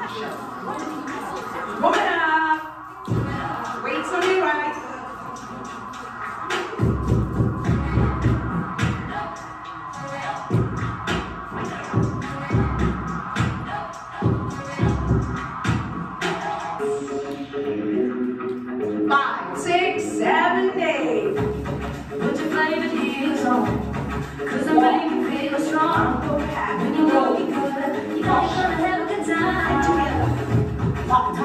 Vamos lá. Together.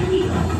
When